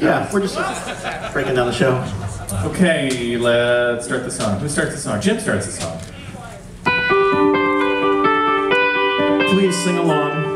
Yeah, we're just breaking down the show. Okay, let's start the song. Who starts the song? Jim starts the song. Please sing along.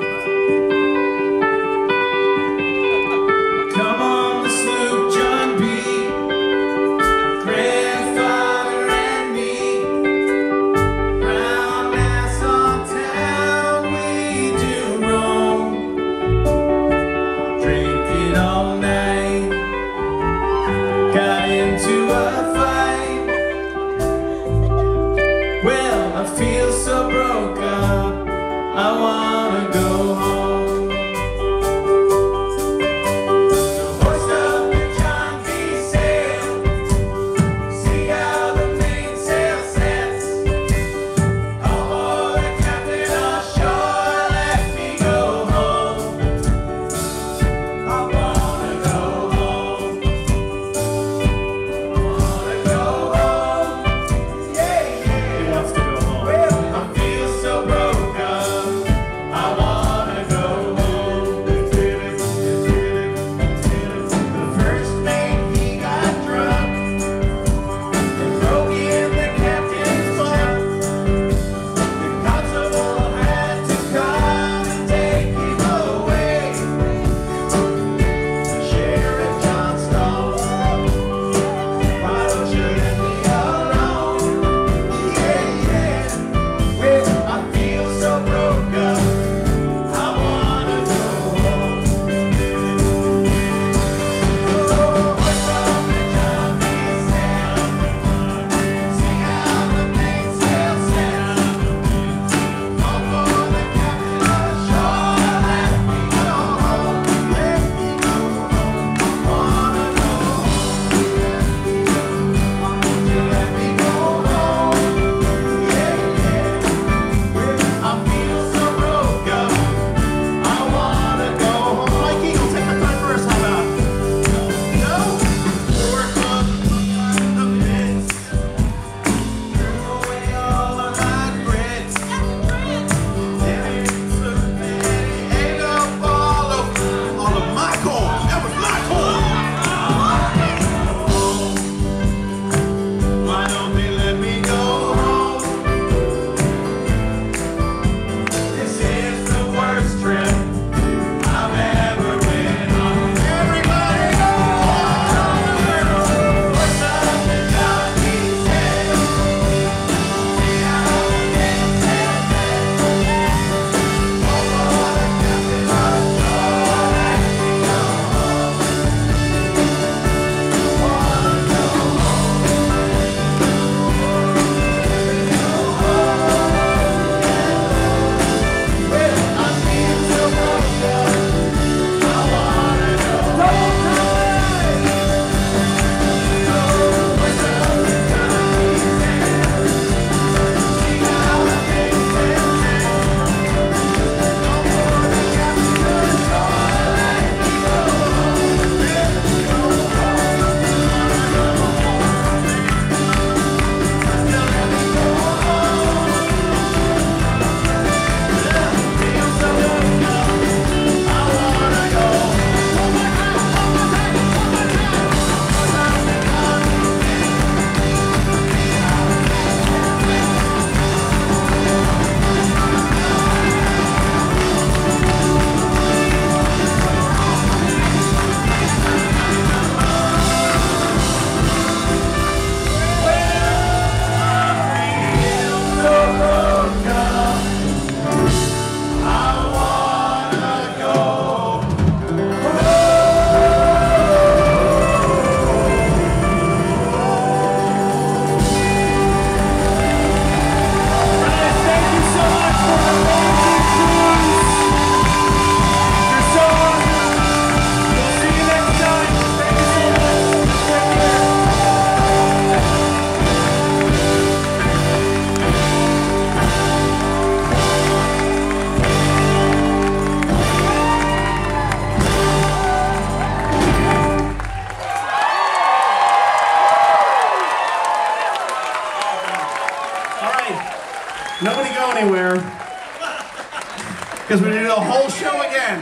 because we're going to do the whole show again.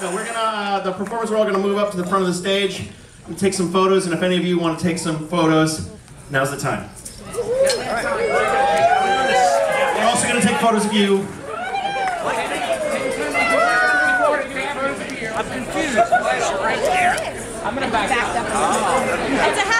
No, we're going to, uh, the performers are all going to move up to the front of the stage and take some photos, and if any of you want to take some photos, now's the time. We're also going to take photos of you. I'm confused. I'm going to back up. It's a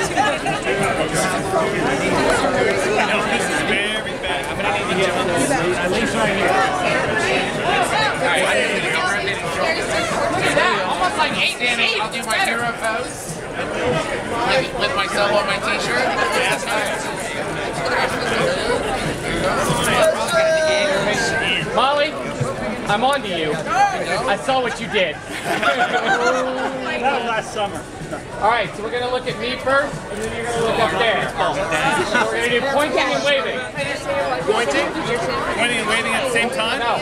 I'll do my hero pose with, with myself on my t-shirt. Molly, I'm on to you. I saw what you did. That was last summer. All right, so we're gonna look at me first, and then you're gonna look up there. So we're gonna do pointing and waving. Pointing? Pointing and waving at the same time? No,